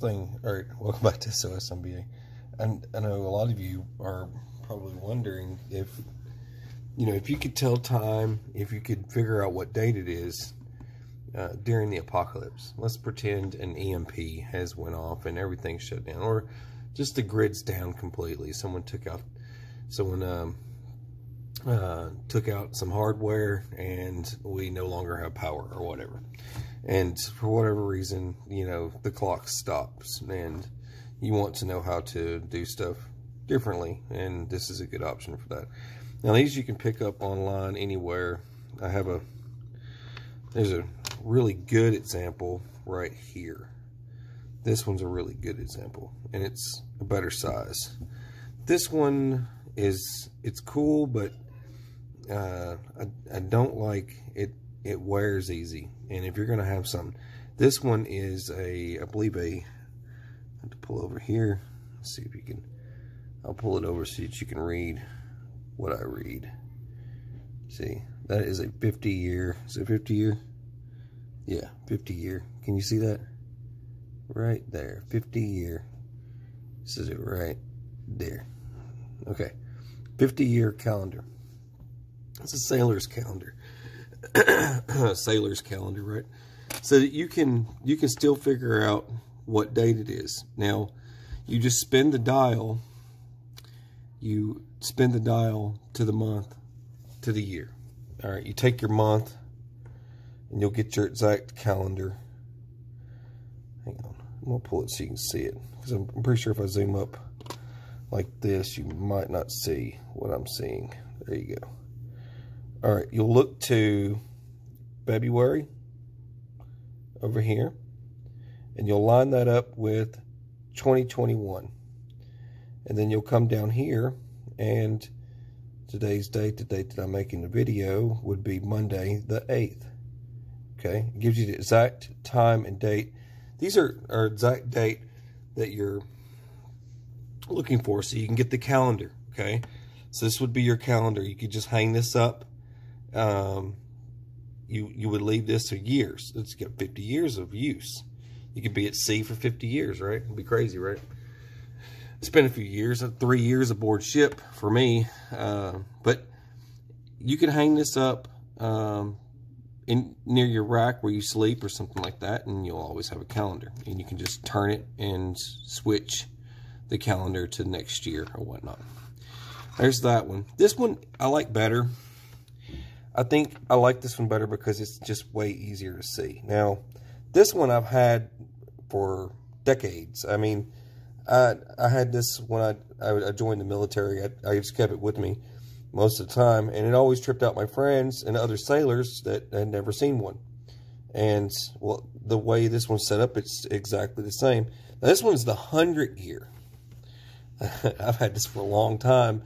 thing, all right, welcome back to SOS MBA. And I know a lot of you are probably wondering if, you know, if you could tell time, if you could figure out what date it is uh, during the apocalypse. Let's pretend an EMP has went off and everything's shut down, or just the grid's down completely. Someone took out, someone um, uh, took out some hardware and we no longer have power or whatever and for whatever reason, you know, the clock stops and you want to know how to do stuff differently, and this is a good option for that. Now, these you can pick up online anywhere. I have a, there's a really good example right here. This one's a really good example, and it's a better size. This one is, it's cool, but uh, I, I don't like it it wears easy. And if you're going to have some, this one is a, I believe a, I have to pull over here. Let's see if you can, I'll pull it over so that you can read what I read. See, that is a 50 year, is it 50 year? Yeah, 50 year. Can you see that? Right there, 50 year. This is it right there. Okay, 50 year calendar. It's a sailor's calendar. sailor's calendar, right? So that you can you can still figure out what date it is. Now, you just spin the dial. You spin the dial to the month, to the year. All right, you take your month, and you'll get your exact calendar. Hang on, I'm gonna pull it so you can see it because I'm, I'm pretty sure if I zoom up like this, you might not see what I'm seeing. There you go. All right, you'll look to February over here, and you'll line that up with 2021. And then you'll come down here, and today's date, the date that I'm making the video, would be Monday the 8th. Okay, it gives you the exact time and date. These are, are exact date that you're looking for, so you can get the calendar. Okay, so this would be your calendar. You could just hang this up um, you you would leave this for years. It's got 50 years of use. You could be at sea for 50 years, right? It'd be crazy, right? It's been a few years, uh, three years aboard ship for me. Uh, but you can hang this up um, in near your rack where you sleep or something like that, and you'll always have a calendar. And you can just turn it and switch the calendar to next year or whatnot. There's that one. This one I like better I think I like this one better because it's just way easier to see. Now, this one I've had for decades. I mean, I I had this when I I, joined the military. I, I just kept it with me most of the time, and it always tripped out my friends and other sailors that had never seen one. And well, the way this one's set up, it's exactly the same. Now, this one's the hundred year. I've had this for a long time,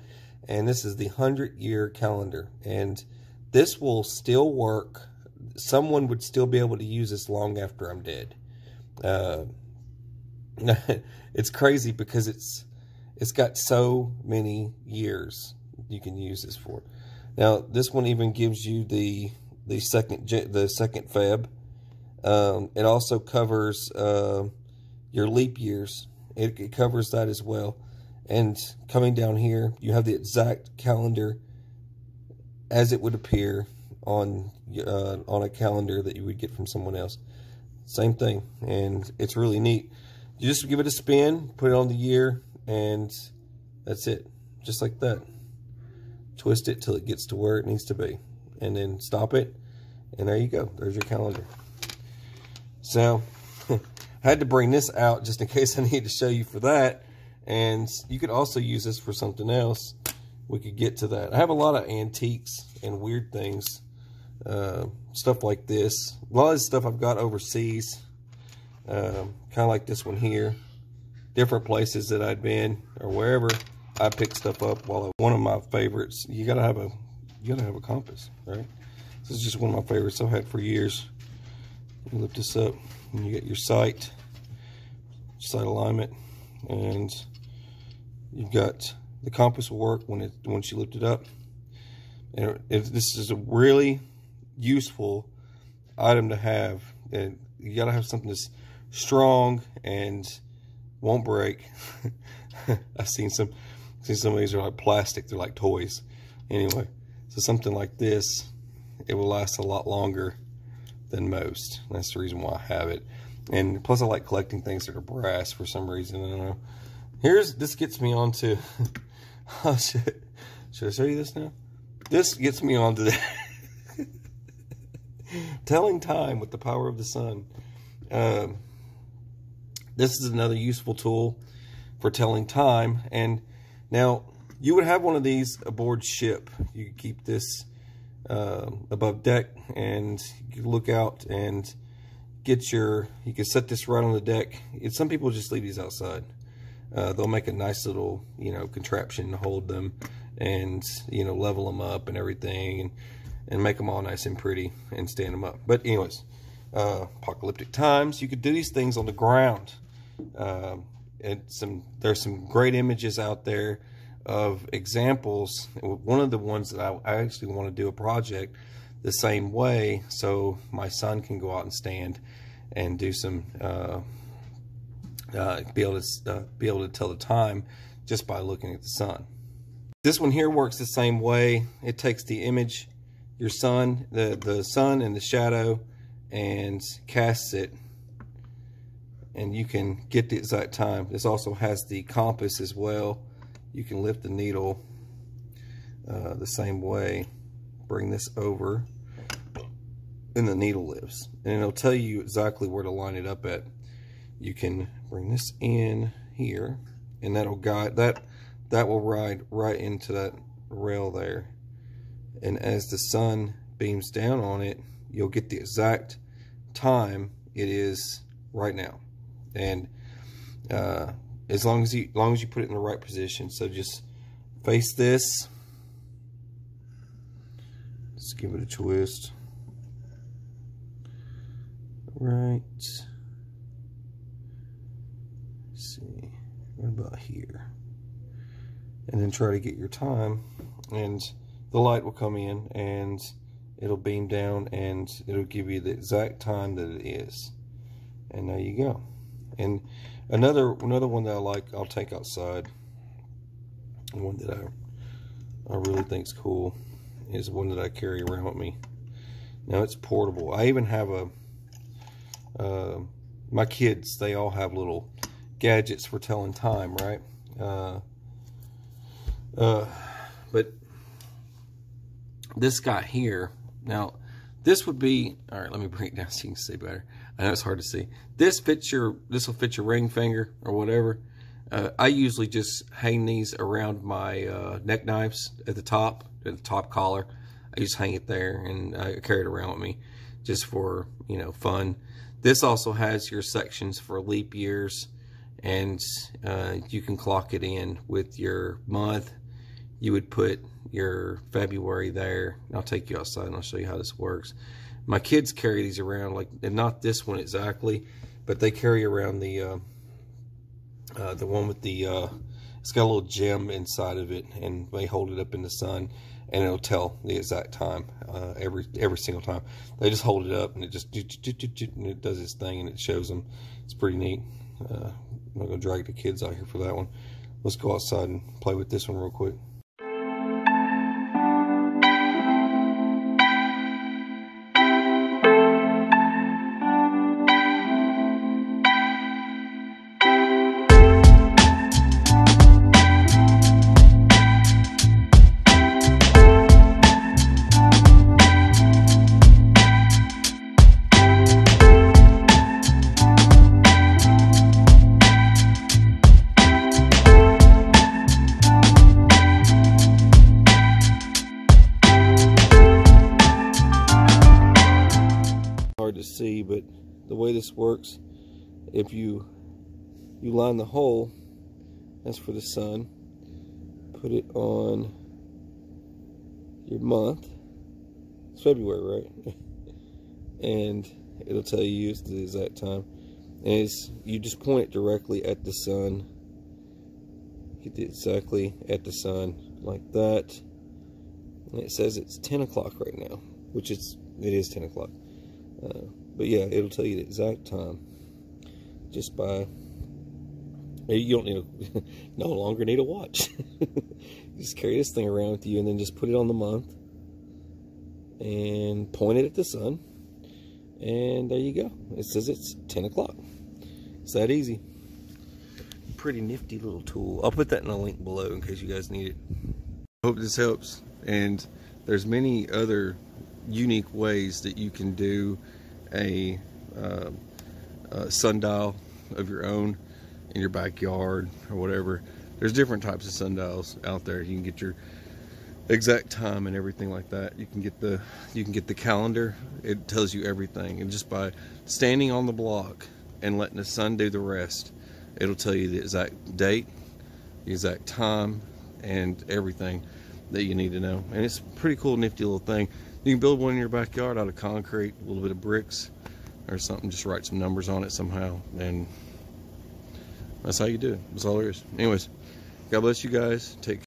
and this is the hundred year calendar, and this will still work. Someone would still be able to use this long after I'm dead. Uh, it's crazy because it's it's got so many years you can use this for. Now this one even gives you the the second the second Feb. Um, it also covers uh, your leap years. It, it covers that as well. And coming down here, you have the exact calendar as it would appear on uh, on a calendar that you would get from someone else. Same thing, and it's really neat. You just give it a spin, put it on the year, and that's it. Just like that. Twist it till it gets to where it needs to be, and then stop it, and there you go. There's your calendar. So, I had to bring this out just in case I need to show you for that. And you could also use this for something else we could get to that. I have a lot of antiques and weird things, uh, stuff like this. A lot of stuff I've got overseas, uh, kind of like this one here. Different places that I'd been or wherever I picked stuff up. While one of my favorites, you gotta have a you gotta have a compass, right? This is just one of my favorites I've had for years. You lift this up, and you get your sight, sight alignment, and you've got the compass will work when it once you lift it up. And if this is a really useful item to have, and you got to have something that's strong and won't break. I've seen some, seen some of these are like plastic. They're like toys. Anyway, so something like this, it will last a lot longer than most. That's the reason why I have it. And plus I like collecting things that are brass for some reason. I don't know. Here's, this gets me onto, oh shit. Should I show you this now? This gets me onto the telling time with the power of the sun. Um, this is another useful tool for telling time. And now you would have one of these aboard ship. You could keep this uh, above deck and you look out and get your, you can set this right on the deck. It, some people just leave these outside. Uh, they'll make a nice little, you know, contraption to hold them and, you know, level them up and everything and, and make them all nice and pretty and stand them up. But anyways, uh, apocalyptic times, you could do these things on the ground. Uh, and some there's some great images out there of examples. One of the ones that I, I actually want to do a project the same way so my son can go out and stand and do some uh, uh, be able to uh, be able to tell the time just by looking at the sun. This one here works the same way. It takes the image, your sun, the the sun and the shadow, and casts it, and you can get the exact time. This also has the compass as well. You can lift the needle uh, the same way. Bring this over, and the needle lifts, and it'll tell you exactly where to line it up at you can bring this in here and that'll guide that that will ride right into that rail there. And as the sun beams down on it you'll get the exact time it is right now. And uh, as long as you as long as you put it in the right position. So just face this. Let's give it a twist. Right about here. And then try to get your time and the light will come in and it'll beam down and it'll give you the exact time that it is. And there you go. And another another one that I like, I'll take outside. One that I I really think's cool is one that I carry around with me. Now it's portable. I even have a uh, my kids. They all have little gadgets for telling time, right? Uh, uh, but this guy here, now this would be, all right, let me bring it down so you can see better. I know it's hard to see. This fits your, this will fit your ring finger or whatever. Uh, I usually just hang these around my uh, neck knives at the top, at the top collar. I just hang it there and I carry it around with me just for, you know, fun. This also has your sections for leap years, and uh, you can clock it in with your month. You would put your February there. I'll take you outside and I'll show you how this works. My kids carry these around, like and not this one exactly, but they carry around the uh, uh, the one with the uh, it's got a little gem inside of it, and they hold it up in the sun, and it'll tell the exact time uh, every every single time. They just hold it up, and it just and it does its thing, and it shows them. It's pretty neat. Uh, I'm not going to drag the kids out here for that one. Let's go outside and play with this one real quick. See, but the way this works, if you you line the hole, that's for the sun, put it on your month, it's February, right? and it'll tell you the exact time. And it's, you just point it directly at the sun, get it exactly at the sun, like that. And it says it's 10 o'clock right now, which is, it is 10 o'clock. Uh, but yeah, it'll tell you the exact time. just by you don't need a, no longer need a watch. just carry this thing around with you and then just put it on the month and point it at the sun. And there you go. It says it's 10 o'clock. It's that easy. Pretty nifty little tool. I'll put that in a link below in case you guys need it. Hope this helps. And there's many other unique ways that you can do a, uh, a sundial of your own in your backyard or whatever. There's different types of sundials out there. You can get your exact time and everything like that. You can get the you can get the calendar. It tells you everything, and just by standing on the block and letting the sun do the rest, it'll tell you the exact date, the exact time, and everything that you need to know. And it's a pretty cool, nifty little thing. You can build one in your backyard out of concrete, a little bit of bricks or something. Just write some numbers on it somehow, and that's how you do it. That's all there is. Anyways, God bless you guys. Take care.